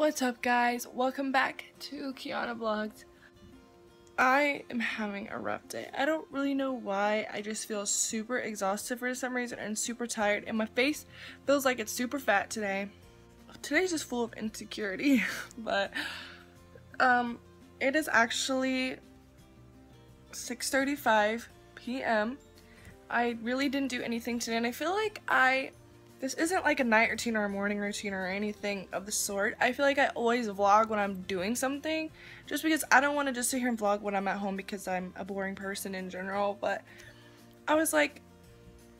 What's up guys? Welcome back to Kiana Vlogs. I am having a rough day. I don't really know why. I just feel super exhausted for some reason and super tired and my face feels like it's super fat today. Today's just full of insecurity but um it is actually 6.35 p.m. I really didn't do anything today and I feel like I this isn't like a night routine or a morning routine or anything of the sort. I feel like I always vlog when I'm doing something just because I don't want to just sit here and vlog when I'm at home because I'm a boring person in general. But I was like,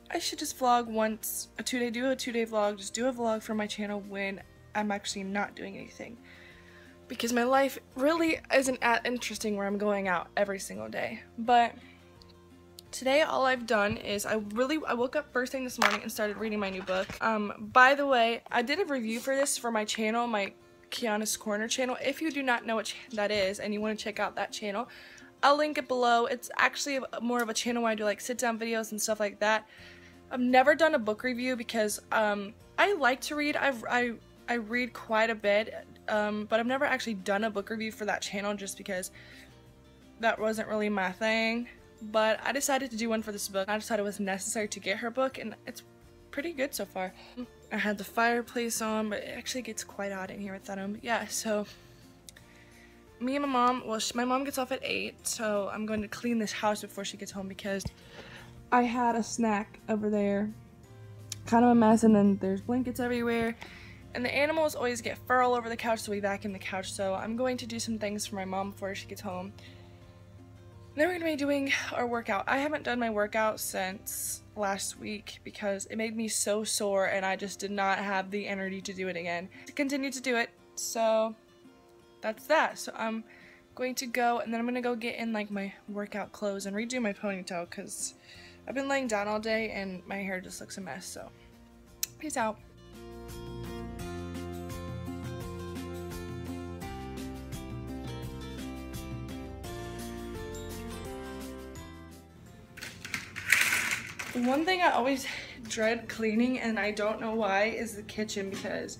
I should just vlog once, a two day, do a two day vlog, just do a vlog for my channel when I'm actually not doing anything. Because my life really isn't at interesting where I'm going out every single day. But Today all I've done is I really I woke up first thing this morning and started reading my new book. Um, by the way, I did a review for this for my channel, my Kiana's Corner channel. If you do not know what that is and you want to check out that channel, I'll link it below. It's actually more of a channel where I do like sit down videos and stuff like that. I've never done a book review because um, I like to read. I've, I, I read quite a bit, um, but I've never actually done a book review for that channel just because that wasn't really my thing but I decided to do one for this book. I decided it was necessary to get her book and it's pretty good so far. I had the fireplace on, but it actually gets quite hot in here without him. Yeah, so me and my mom, well, she, my mom gets off at 8, so I'm going to clean this house before she gets home because I had a snack over there, kind of a mess, and then there's blankets everywhere. And the animals always get fur all over the couch, so we vacuum the couch. So I'm going to do some things for my mom before she gets home. Then we're going to be doing our workout. I haven't done my workout since last week because it made me so sore and I just did not have the energy to do it again. To continue to do it, so that's that. So I'm going to go and then I'm going to go get in like my workout clothes and redo my ponytail because I've been laying down all day and my hair just looks a mess. So peace out. One thing I always dread cleaning and I don't know why is the kitchen because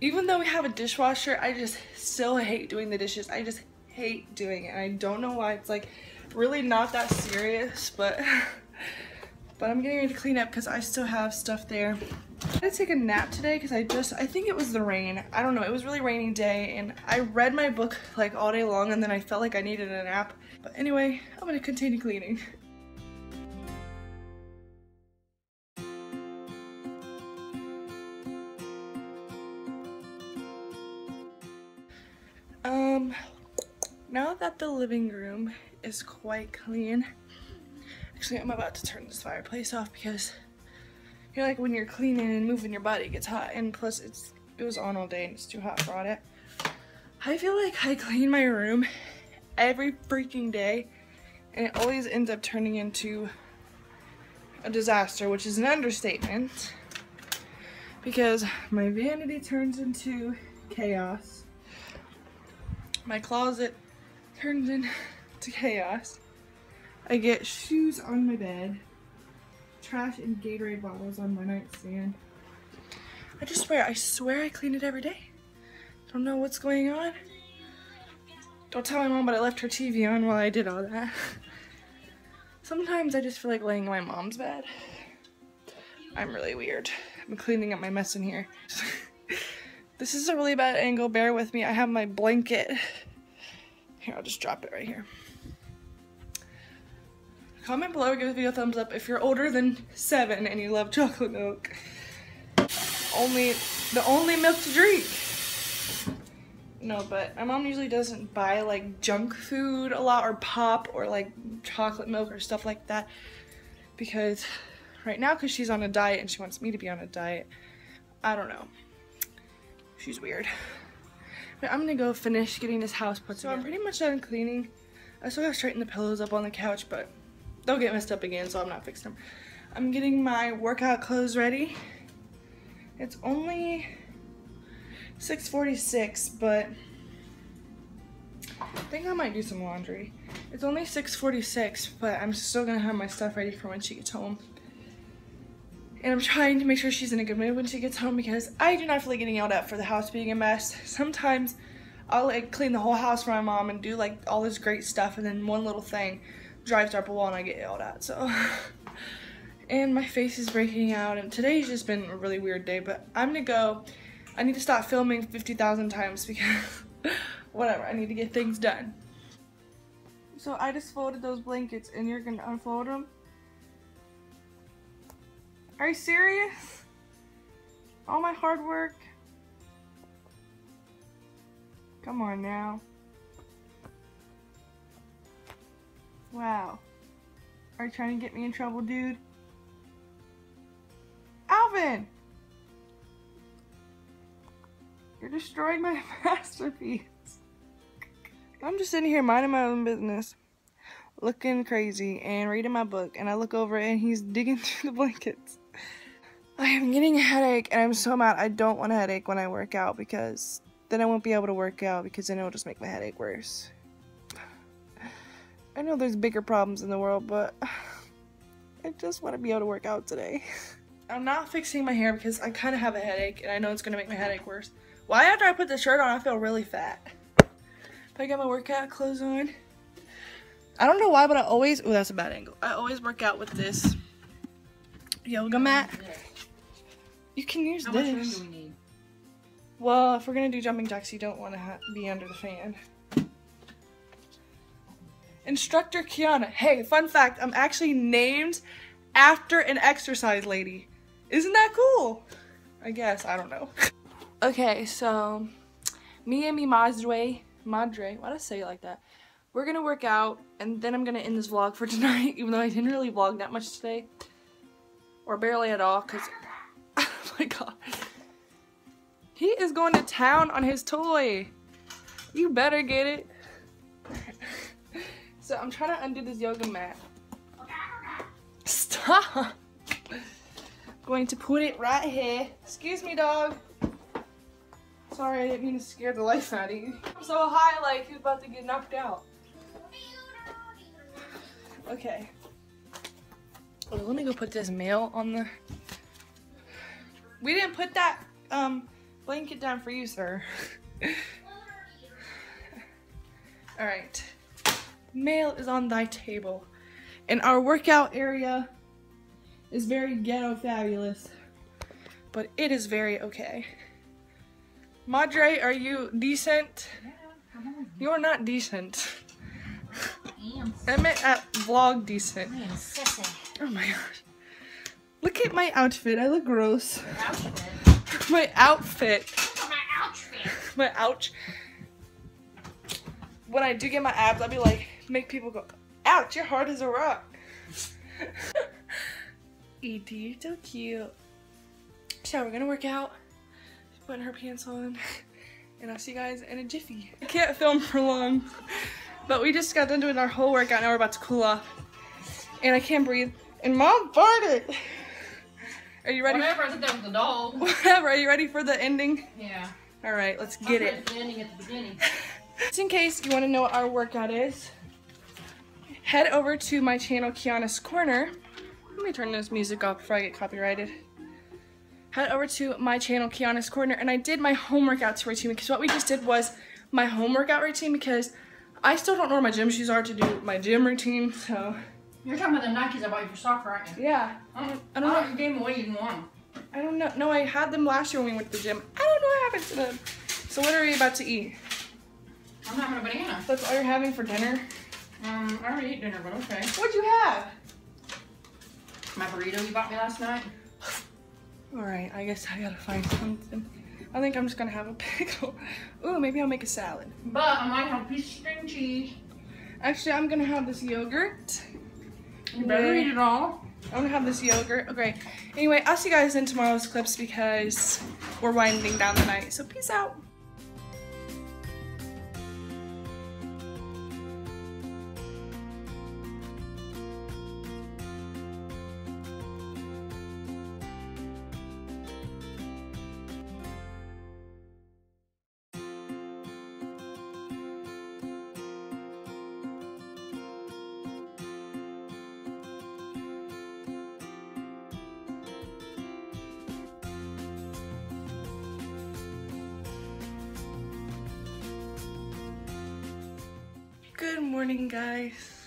even though we have a dishwasher, I just still hate doing the dishes. I just hate doing it. I don't know why. It's like really not that serious, but but I'm getting ready to clean up because I still have stuff there. I had to take a nap today because I just, I think it was the rain. I don't know. It was really rainy day and I read my book like all day long and then I felt like I needed a nap. But anyway, I'm to continue cleaning. the living room is quite clean, actually I'm about to turn this fireplace off because you know like when you're cleaning and moving your body it gets hot and plus it's it was on all day and it's too hot for it. I feel like I clean my room every freaking day and it always ends up turning into a disaster, which is an understatement because my vanity turns into chaos my closet turns into chaos. I get shoes on my bed, trash and Gatorade bottles on my nightstand. I just swear, I swear I clean it every day. Don't know what's going on. Don't tell my mom, but I left her TV on while I did all that. Sometimes I just feel like laying in my mom's bed. I'm really weird. I'm cleaning up my mess in here. This is a really bad angle, bear with me. I have my blanket. Here, I'll just drop it right here. Comment below or give this video a thumbs up if you're older than seven and you love chocolate milk. Only, the only milk to drink. No, but my mom usually doesn't buy like junk food a lot or pop or like chocolate milk or stuff like that because right now because she's on a diet and she wants me to be on a diet, I don't know. She's weird. But I'm gonna go finish getting this house put together. So I'm pretty much done cleaning. I still gotta straighten the pillows up on the couch, but they'll get messed up again, so I'm not fixing them. I'm getting my workout clothes ready. It's only 6.46, but I think I might do some laundry. It's only 6.46, but I'm still gonna have my stuff ready for when she gets home. And I'm trying to make sure she's in a good mood when she gets home because I do not feel like getting yelled at for the house being a mess. Sometimes I'll like clean the whole house for my mom and do like all this great stuff and then one little thing drives up a wall and I get yelled at. So and my face is breaking out and today's just been a really weird day but I'm gonna go I need to stop filming 50,000 times because whatever I need to get things done so I just folded those blankets and you're gonna unfold them are you serious? All my hard work? Come on now. Wow. Are you trying to get me in trouble dude? Alvin! You're destroying my masterpiece. I'm just sitting here minding my own business, looking crazy and reading my book, and I look over and he's digging through the blankets. I am getting a headache, and I'm so mad. I don't want a headache when I work out because then I won't be able to work out because then it'll just make my headache worse. I know there's bigger problems in the world, but I just want to be able to work out today. I'm not fixing my hair because I kind of have a headache and I know it's going to make my headache worse. Why after I put the shirt on I feel really fat? But I got my workout clothes on. I don't know why but I always, oh that's a bad angle. I always work out with this yoga mat. You can use How this. much room do we need? Well, if we're going to do jumping jacks you don't want to be under the fan. Instructor Kiana. Hey, fun fact, I'm actually named after an exercise lady. Isn't that cool? I guess, I don't know. okay, so me and me Madre, Madre, why did I say it like that? We're gonna work out and then I'm gonna end this vlog for tonight, even though I didn't really vlog that much today. Or barely at all, because, oh my god. He is going to town on his toy. You better get it. so I'm trying to undo this yoga mat. Stop! Going to put it right here. Excuse me, dog. Sorry, I didn't mean to scare the life out of you. I'm so high, like he's about to get knocked out. Okay. Oh, let me go put this mail on the. We didn't put that um blanket down for you, sir. All right. Mail is on thy table. And our workout area is very ghetto fabulous, but it is very okay. Madre, are you decent? You are not decent. I meant at vlog decent. Oh my gosh. Look at my outfit. I look gross. Outfit. my outfit. My outfit. my ouch. When I do get my abs, I'll be like, make people go, ouch, you're hard as a rock. E.T., you're so cute. So we're gonna work out. Putting her pants on. And I'll see you guys in a jiffy. I can't film for long. But we just got done doing our whole workout. Now we're about to cool off. And I can't breathe. And mom farted. Are you ready? Whatever, I think that was the dog. Whatever. Are you ready for the ending? Yeah. All right, let's get I'm it. ending at the beginning. Just in case you want to know what our workout is, head over to my channel, Kiana's Corner. Let me turn this music off before I get copyrighted. Head over to my channel, Kiana's Corner, and I did my home workout routine because what we just did was my home workout routine because I still don't know where my gym shoes are to do my gym routine, so You're talking about the Nikes I bought you for soccer, aren't you? yeah. I don't, I don't know. You gave them away, you didn't want them. I don't know. No, I had them last year when we went to the gym. I don't know what happened to them. So what are we about to eat? I'm having a banana. That's all you're having for dinner? Um, I already ate dinner, but okay. What'd you have? My burrito you bought me last night. Alright, I guess I gotta find something. I think I'm just gonna have a pickle. Ooh, maybe I'll make a salad. But I might have a piece of string cheese. Actually, I'm gonna have this yogurt. You better eat it all. I'm gonna have this yogurt. Okay. Anyway, I'll see you guys in tomorrow's clips because we're winding down the night. So peace out. Morning, guys.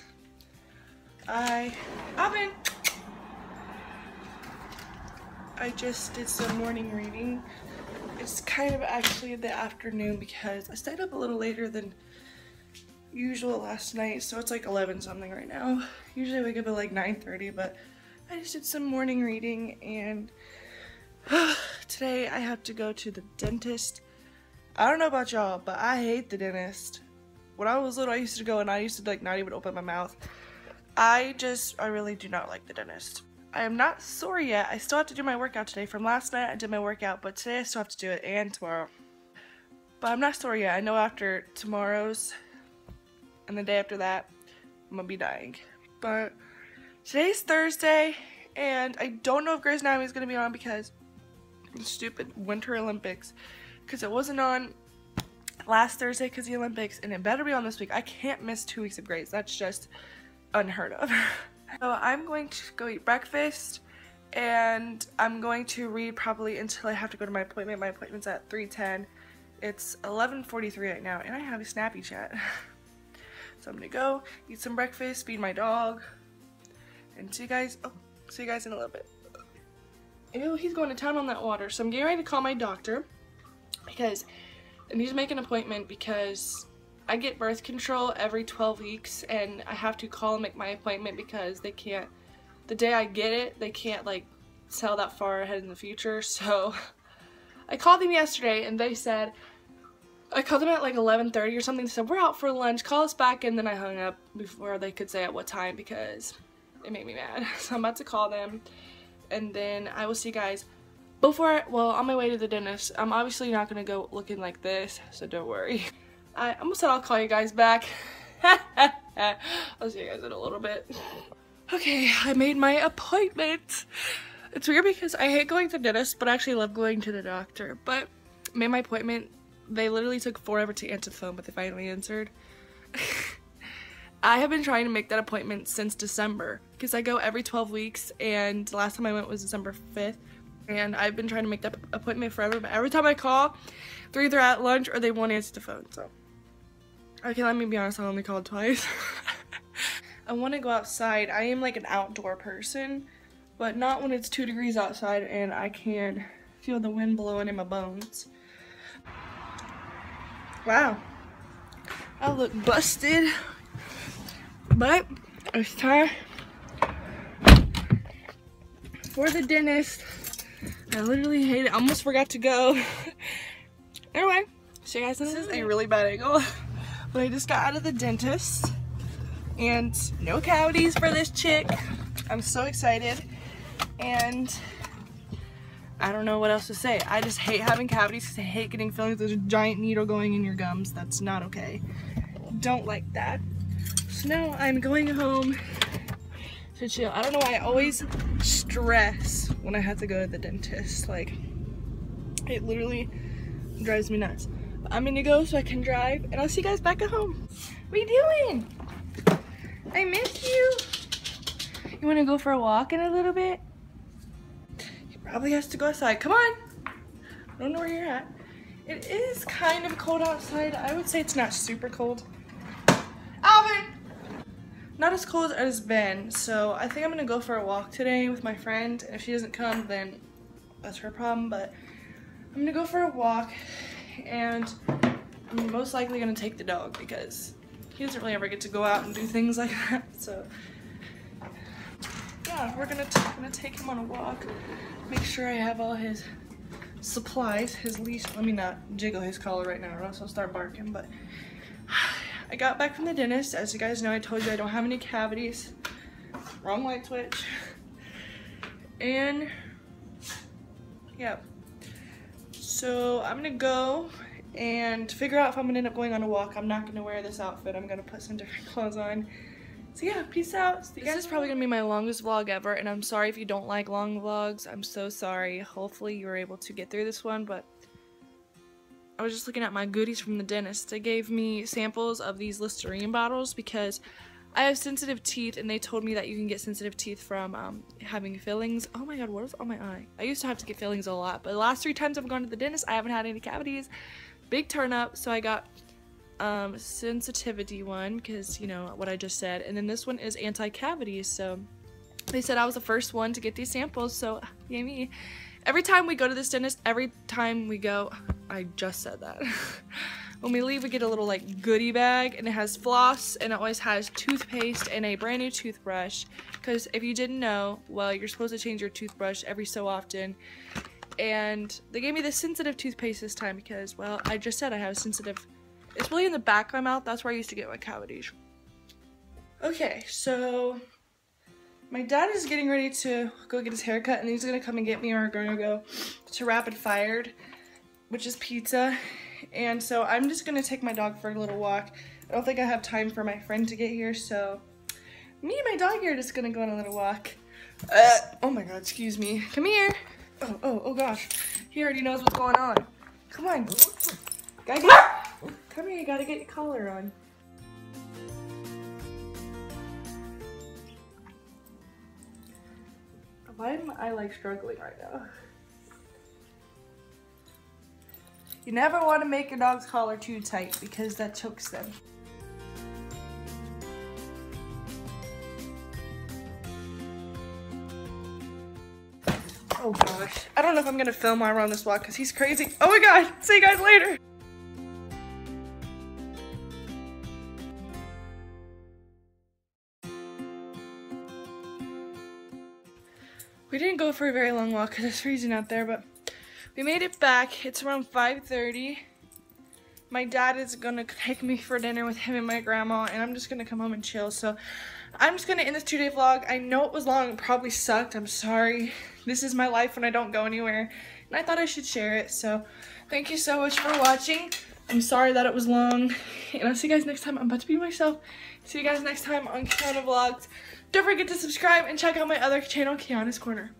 I, Oven. I just did some morning reading. It's kind of actually the afternoon because I stayed up a little later than usual last night, so it's like 11 something right now. Usually I wake up at like 9.30, but I just did some morning reading and today I have to go to the dentist. I don't know about y'all, but I hate the dentist. When I was little, I used to go and I used to like not even open my mouth. I just, I really do not like the dentist. I am not sore yet. I still have to do my workout today. From last night, I did my workout, but today I still have to do it and tomorrow. But I'm not sore yet. I know after tomorrow's and the day after that, I'm gonna be dying. But today's Thursday, and I don't know if Grey's Anatomy is gonna be on because the stupid Winter Olympics, because it wasn't on last Thursday because the Olympics, and it better be on this week. I can't miss two weeks of Grey's. That's just unheard of. so I'm going to go eat breakfast and I'm going to read probably until I have to go to my appointment. My appointment's at 3.10. It's 11.43 right now and I have a snappy chat. so I'm gonna go eat some breakfast, feed my dog, and see you guys, oh, see you guys in a little bit. Ew, he's going to town on that water. So I'm getting ready to call my doctor because I need to make an appointment because I get birth control every 12 weeks and I have to call and make my appointment because they can't, the day I get it, they can't like sell that far ahead in the future. So I called them yesterday and they said, I called them at like 11.30 or something. They said, we're out for lunch, call us back. And then I hung up before they could say at what time because it made me mad. So I'm about to call them and then I will see you guys before, well, on my way to the dentist. I'm obviously not going to go looking like this, so don't worry. I almost said I'll call you guys back. I'll see you guys in a little bit. Okay, I made my appointment. It's weird because I hate going to the dentist, but I actually love going to the doctor. But made my appointment. They literally took forever to answer the phone, but they finally answered. I have been trying to make that appointment since December because I go every 12 weeks and the last time I went was December 5th and I've been trying to make that appointment forever but every time I call they're either at lunch or they won't answer the phone so. Okay let me be honest I only called twice. I want to go outside. I am like an outdoor person but not when it's two degrees outside and I can feel the wind blowing in my bones. Wow. I look busted but it's time for the dentist. I literally hate it. I almost forgot to go. anyway, see you guys This is a really bad angle. But I just got out of the dentist. And no cavities for this chick. I'm so excited. And I don't know what else to say. I just hate having cavities because I hate getting fillings. There's a giant needle going in your gums. That's not okay. Don't like that. So now I'm going home to chill. I don't know why I always stress when I have to go to the dentist. Like, it literally drives me nuts. But I'm gonna go so I can drive and I'll see you guys back at home. What are you doing? I miss you. You wanna go for a walk in a little bit? He probably has to go outside. Come on. I don't know where you're at. It is kind of cold outside. I would say it's not super cold. Alvin! Not as cold as Ben, so I think I'm gonna go for a walk today with my friend. And if she doesn't come, then that's her problem, but I'm gonna go for a walk and I'm most likely gonna take the dog because he doesn't really ever get to go out and do things like that, so yeah, we're gonna, gonna take him on a walk, make sure I have all his supplies, his leash, let me not jiggle his collar right now or else he'll start barking, but I got back from the dentist. As you guys know, I told you I don't have any cavities. Wrong light switch. And, yeah. So I'm gonna go and figure out if I'm gonna end up going on a walk. I'm not gonna wear this outfit. I'm gonna put some different clothes on. So yeah, peace out. See this is probably gonna be my longest vlog ever, and I'm sorry if you don't like long vlogs. I'm so sorry. Hopefully you were able to get through this one, but I was just looking at my goodies from the dentist. They gave me samples of these Listerine bottles because I have sensitive teeth and they told me that you can get sensitive teeth from um, having fillings. Oh my god, what is on my eye? I used to have to get fillings a lot, but the last three times I've gone to the dentist, I haven't had any cavities. Big turn up, so I got um, sensitivity one because you know what I just said, and then this one is anti-cavity. So they said I was the first one to get these samples, so yay me. Every time we go to this dentist, every time we go, I just said that. when we leave, we get a little like goodie bag, and it has floss, and it always has toothpaste and a brand new toothbrush. Because if you didn't know, well, you're supposed to change your toothbrush every so often. And they gave me the sensitive toothpaste this time because, well, I just said I have sensitive. It's really in the back of my mouth. That's where I used to get my cavities. Okay, so my dad is getting ready to go get his haircut and he's gonna come and get me or we're gonna go to Rapid Fired, which is pizza. And so I'm just gonna take my dog for a little walk. I don't think I have time for my friend to get here, so me and my dog are just gonna go on a little walk. Uh, oh my god, excuse me. Come here. Oh, oh, oh gosh. He already knows what's going on. Come on. Gotta get, come here, you gotta get your collar on. Why am I like struggling right now? You never want to make your dog's collar too tight because that chokes them. Oh gosh. I don't know if I'm gonna film while we're on this walk because he's crazy. Oh my god. See you guys later. We didn't go for a very long walk because it's freezing out there, but we made it back. It's around 5.30. My dad is gonna take me for dinner with him and my grandma, and I'm just gonna come home and chill. So I'm just gonna end this two-day vlog. I know it was long, it probably sucked. I'm sorry. This is my life when I don't go anywhere, and I thought I should share it. So thank you so much for watching. I'm sorry that it was long, and I'll see you guys next time. I'm about to be myself. See you guys next time on Kiana Vlogs. Don't forget to subscribe and check out my other channel, Kiana's Corner.